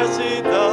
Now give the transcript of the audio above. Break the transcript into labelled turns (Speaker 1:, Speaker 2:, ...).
Speaker 1: necesitas.